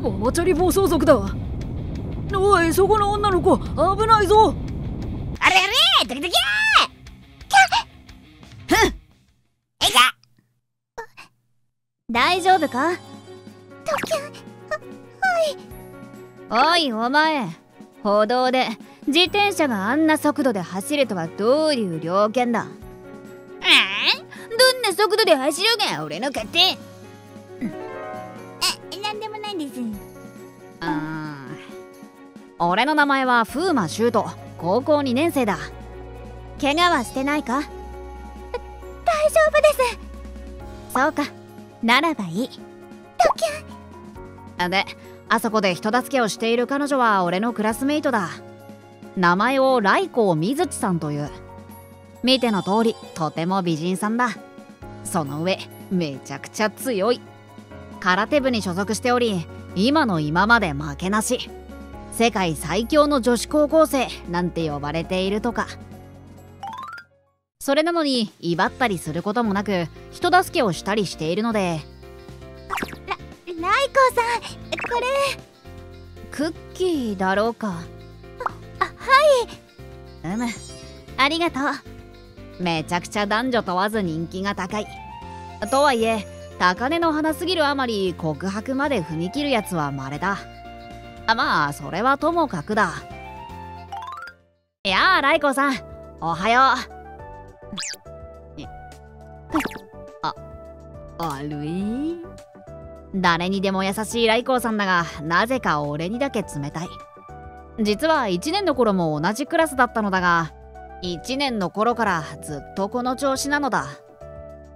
ママチャリ暴走族だおいそこの女の子危ないぞ。あれあれドキドキ大丈夫か？おい。お前。歩道で自転車があんな速度で走るとはどういう了見だ？えどんな速度で走ろうが俺の勝手俺の名前は風魔シュート高校2年生だ。怪我はしてないか？大丈夫です。そうか。ならばいい。ドキュン。であそこで人助けをしている彼女は俺のクラスメイトだ。名前をライコウみずちさんという。見ての通りとても美人さんだ。その上めちゃくちゃ強い。空手部に所属しており今の今まで負けなし世界最強の女子高校生なんて呼ばれているとか。それなのに威張ったりすることもなく人助けをしたりしているので。ライコさん。これ。クッキーだろうか。あはい。うむありがとう。めちゃくちゃ男女問わず人気が高い。とはいえ高嶺の花すぎるあまり告白まで踏み切るやつは稀だ。あまあそれはともかくだ。やあライコさん。おはよう。あ悪い。誰にでも優しいライコさんだがなぜか俺にだけ冷たい。実は1年の頃も同じクラスだったのだが1年の頃からずっとこの調子なのだ。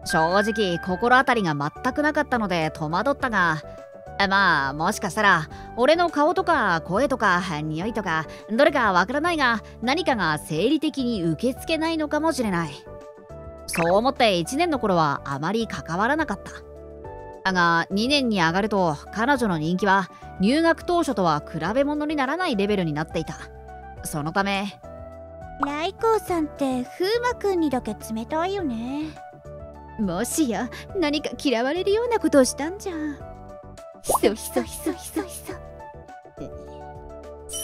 正直心当たりが全くなかったので戸惑ったがまあもしかしたら俺の顔とか声とか匂いとかどれかわからないが何かが生理的に受け付けないのかもしれない。そう思って1年の頃はあまり関わらなかった。だが2年に上がると彼女の人気は入学当初とは比べ物にならないレベルになっていた。そのためライコーさんって風磨くんにだけ冷たいよね。もしや何か嫌われるようなことをしたんじゃひそひそひそひそひそ。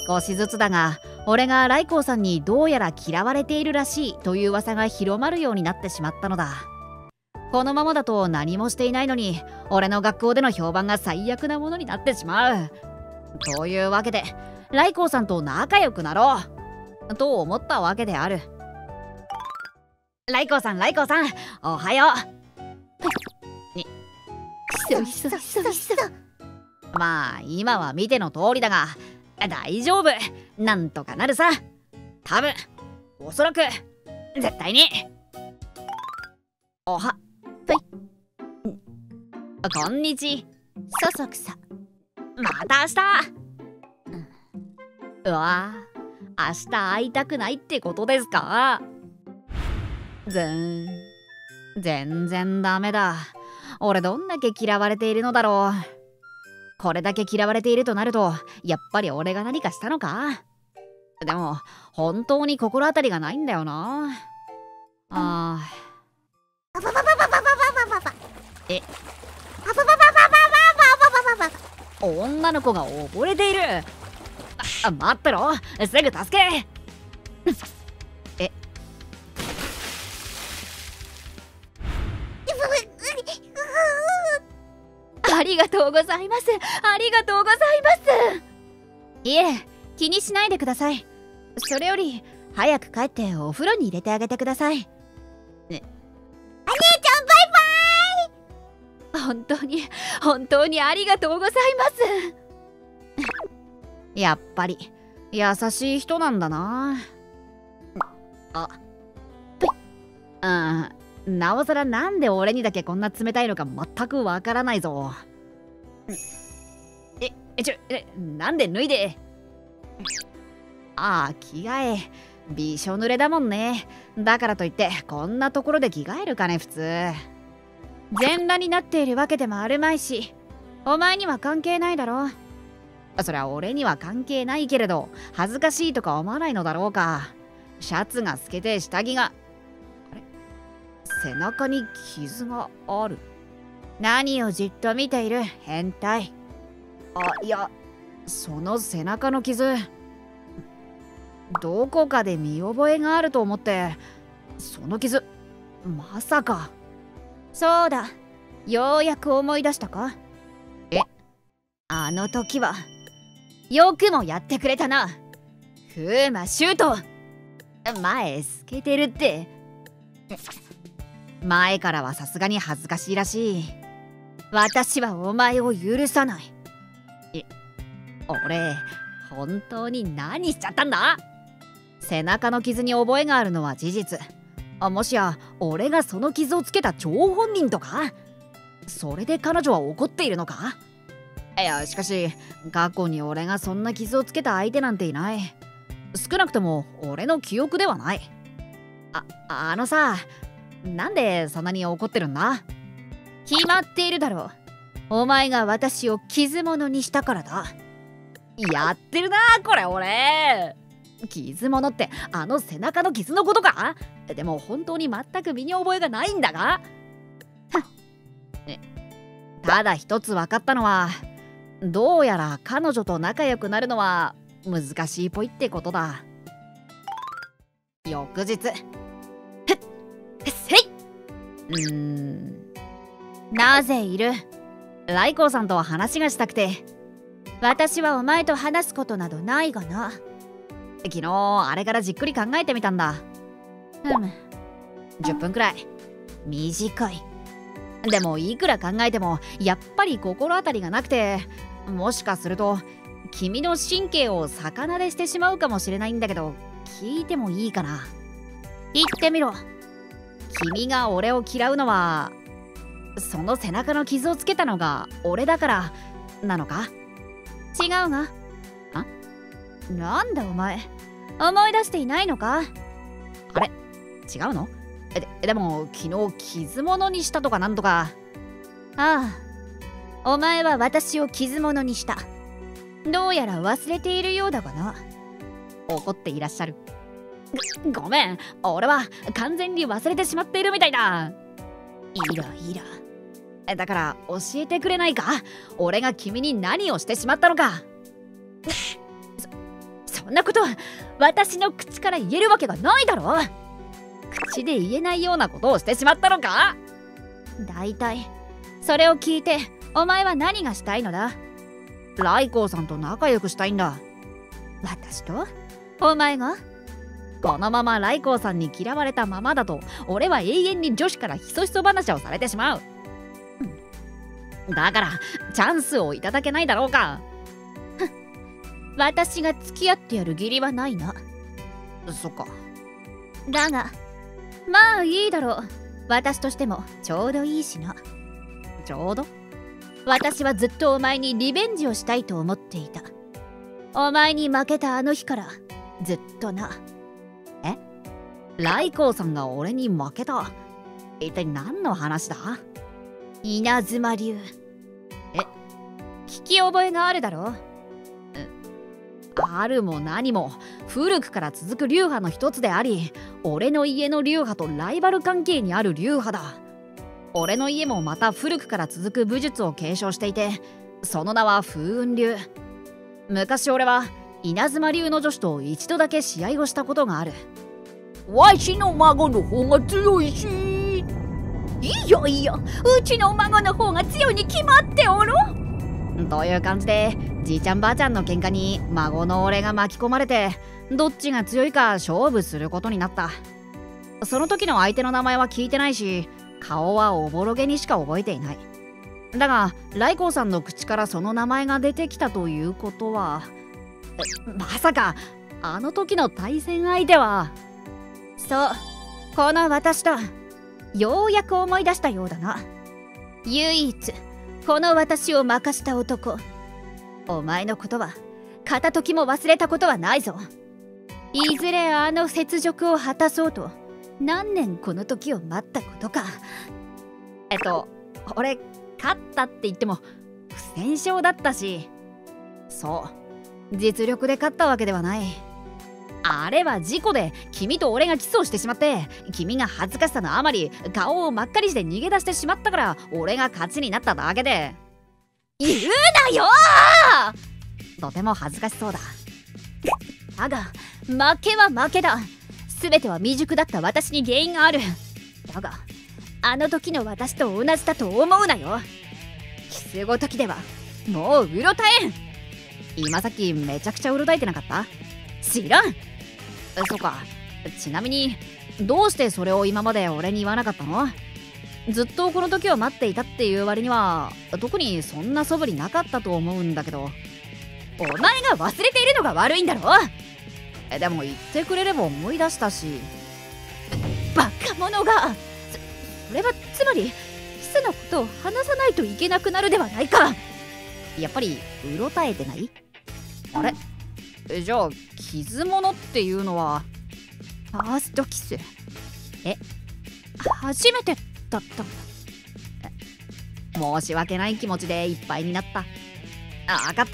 少しずつだが俺がライコーさんにどうやら嫌われているらしいという噂が広まるようになってしまったのだ。このままだと何もしていないのに俺の学校での評判が最悪なものになってしまう。というわけでライコーさんと仲良くなろう。と思ったわけである。ライコーさんライコーさんおはよう。ひそひそひそひそ。まあ今は見ての通りだが大丈夫。なんとかなるさ。多分おそらく絶対に。おははい。こんにち。そそくさ。また明日、うわ明日会いたくないってことですか。全全然ダメだ。俺どんだけ嫌われているのだろう。これだけ嫌われているとなるとやっぱり俺が何かしたのか？でも本当に心当たりがないんだよな。あパパパパパパパパパえ？パパパパパパパパパパパ女の子が溺れている。あ待ってろ。すぐ助けりがとうございます。ありがとうございます。いえ気にしないでください。それより早く帰ってお風呂に入れてあげてください。ね。お姉ちゃんバイバイ。本当に本当にありがとうございます。やっぱり優しい人なんだな。あうんなおさらなんで俺にだけこんな冷たいのか全くわからないぞ。ええちょえなんで脱いで？ああ着替え。びしょ濡れだもんね。だからといってこんなところで着替えるかね普通。全裸になっているわけでもあるまいしお前には関係ないだろ。そりゃ俺には関係ないけれど恥ずかしいとか思わないのだろうか。シャツが透けて下着があれ？背中に傷がある。何をじっと見ている変態。あいやその背中の傷。どこかで見覚えがあると思ってその傷。まさか。そうだ。ようやく思い出したか？え？あの時は。よくもやってくれたな。フーマシュート。前透けてるって。前からはさすがに恥ずかしいらしい私はお前を許さない。え俺本当に何しちゃったんだ？背中の傷に覚えがあるのは事実。あもしや俺がその傷をつけた張本人とか？それで彼女は怒っているのか？いやしかし過去に俺がそんな傷をつけた相手なんていない。少なくとも俺の記憶ではない。ああのさなんでそんなに怒ってるんだ？決まっているだろう。お前が私を傷物にしたからだ。やってるなこれ俺。傷物ってあの背中の傷のことか？でも本当に全く身に覚えがないんだが？ただ一つ分かったのはどうやら彼女と仲良くなるのは難しいぽいってことだ。翌日。せい。うーん。なぜいる？ライコーさんと話がしたくて。私はお前と話すことなどないがな。昨日あれからじっくり考えてみたんだ。ふむ10分くらい。短い。でもいくら考えてもやっぱり心当たりがなくて。もしかすると君の神経を逆なでしてしまうかもしれないんだけど聞いてもいいかな。言ってみろ。君が俺を嫌うのはその背中の傷をつけたのが俺だからなのか？違うが？あ？なんだお前？思い出していないのか？あれ？違うの？ででも昨日傷物にしたとかなんとか。ああ。お前は私を傷物にした。どうやら忘れているようだがな。怒っていらっしゃる。ごめん。俺は完全に忘れてしまっているみたいだ。イライラ。だから教えてくれないか？俺が君に何をしてしまったのか？そんなことは私の口から言えるわけがないだろ口で言えないようなことをしてしまったのか？だいたいそれを聞いてお前は何がしたいのだ？ライコーさんと仲良くしたいんだ。私と？お前が？このままライコーさんに嫌われたままだと俺は永遠に女子からひそひそ話をされてしまう、だからチャンスをいただけないだろうか。私が付き合ってやる義理はないな。そっか。だがまあいいだろう。私としてもちょうどいいしな。ちょうど？私はずっとお前にリベンジをしたいと思っていた。お前に負けたあの日からずっとな。え？ライコーさんが俺に負けた？一体何の話だ？稲妻流。え？聞き覚えがあるだろあるも何も。古くから続く流派の一つであり俺の家の流派とライバル関係にある流派だ。俺の家もまた古くから続く武術を継承していてその名は風雲流。昔俺は稲妻流の女子と一度だけ試合をしたことがある。わしの孫の方が強いしいやいやうちの孫の方が強いに決まっておろという感じでじいちゃんばあちゃんの喧嘩に孫の俺が巻き込まれてどっちが強いか勝負することになった。その時の相手の名前は聞いてないし顔はおぼろげにしか覚えていない。だがライコーさんの口からその名前が出てきたということはまさかあの時の対戦相手は。そうこの私だようやく思い出したようだな。唯一この私を任した男。お前のことは片時も忘れたことはないぞ。いずれあの雪辱を果たそうと何年この時を待ったことか。えっと俺勝ったって言っても不戦勝だったし。そう。実力で勝ったわけではない。あれは事故で君と俺がキスをしてしまって君が恥ずかしさのあまり顔を真っ赤にして逃げ出してしまったから俺が勝ちになっただけで。言うなよ!とても恥ずかしそうだ。だが負けは負けだ。全ては未熟だった私に原因がある。だがあの時の私と同じだと思うなよ。キスごときではもううろたえん。今さっきめちゃくちゃうろたえてなかった？知らん。そうか。ちなみにどうしてそれを今まで俺に言わなかったの？ずっとこの時を待っていたっていう割には特にそんな素振りなかったと思うんだけど。お前が忘れているのが悪いんだろ？でも言ってくれれば思い出したし。バカ者が！それはつまりキスのことを話さないといけなくなるではないか。やっぱりうろたえてない？あれ？じゃあ傷物っていうのはファーストキス？え初めてだった申し訳ない気持ちでいっぱいになった。あ分かっ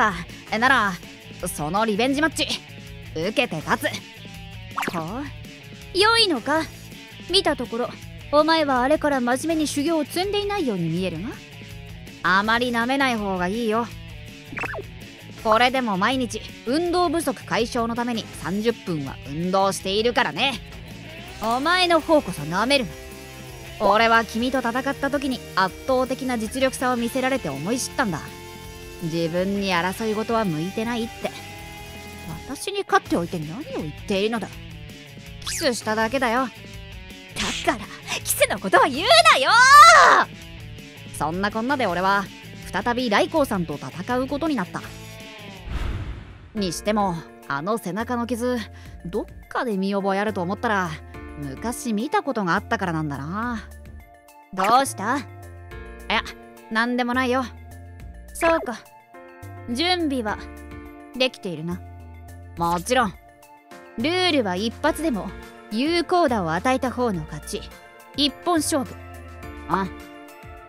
た。ならそのリベンジマッチ受けて立つ。はあ良いのか？見たところお前はあれから真面目に修行を積んでいないように見えるが？あまり舐めない方がいいよ。これでも毎日運動不足解消のために30分は運動しているからね。お前の方こそ舐めるな。俺は君と戦った時に圧倒的な実力差を見せられて思い知ったんだ。自分に争い事は向いてないって。私に勝っておいて何を言っているのだ。キスしただけだよ。だからキスのことは言うなよ！そんなこんなで俺は再びライコウさんと戦うことになった。にしてもあの背中の傷どっかで見覚えあると思ったら昔見たことがあったからなんだな。どうした？いやなんでもないよ。そうか。準備はできているな。もちろん。ルールは一発でも有効打を与えた方の勝ち。一本勝負。あ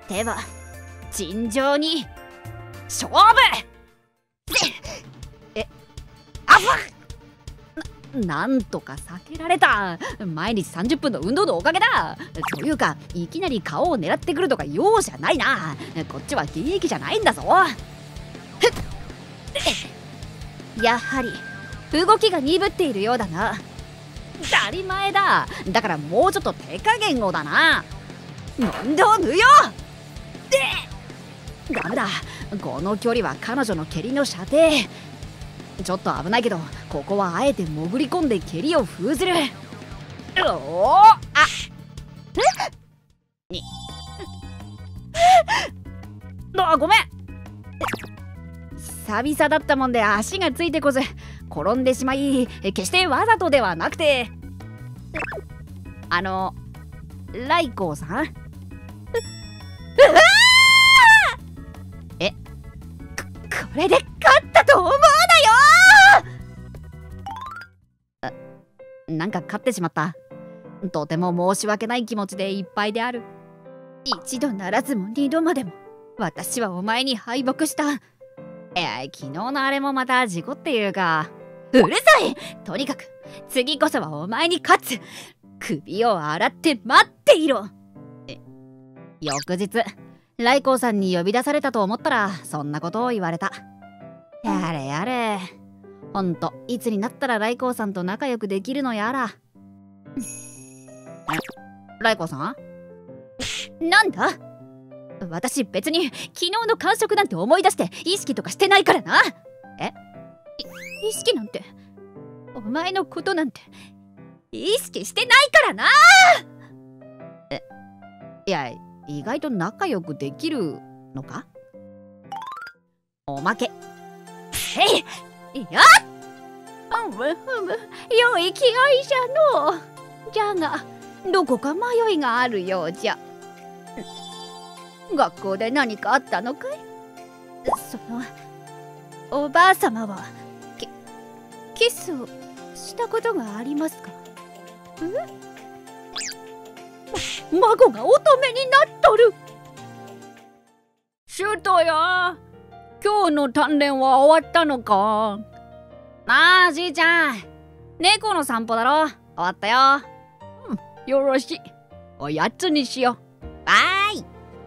では尋常に勝負！なんとか避けられた。毎日30分の運動のおかげだ。というかいきなり顔を狙ってくるとか容赦ないな。こっちは現役じゃないんだぞ。やはり動きが鈍っているようだな。当たり前だ。だからもうちょっと手加減をだな。問答無用。でダメだ。この距離は彼女の蹴りの射程。ちょっと危ないけどここはあえて潜り込んで蹴りを封ずる。おおあに。あごめん。久々だったもんで足がついてこず転んでしまい決してわざとではなくて。あのライコーさん？え？ここれで勝ったと思う？なんか勝ってしまった。とても申し訳ない気持ちでいっぱいである。一度ならずも二度までも。私はお前に敗北した。いや昨日のあれもまた事故っていうか。うるさい！とにかく次こそはお前に勝つ。首を洗って待っていろ。翌日ライコーさんに呼び出されたと思ったらそんなことを言われた。やれやれ。ほんと。いつになったらライコーさんと仲良くできるのやら。ライコーさん？なんだ？私別に昨日の感触なんて思い出して意識とかしてないからな。え？意識なんて。お前のことなんて意識してないからな。え？いや意外と仲良くできるのか？おまけへいや？ふむふむ良い気概じゃの。うじゃがどこか迷いがあるようじゃ。学校で何かあったのかい？そのおばあ様はキキスをしたことがありますか？え孫が乙女になっとる。シュートや今日の鍛錬は終わったのか？ああじいちゃん。猫の散歩だろ？終わったよ。よろしい。おやつにしよう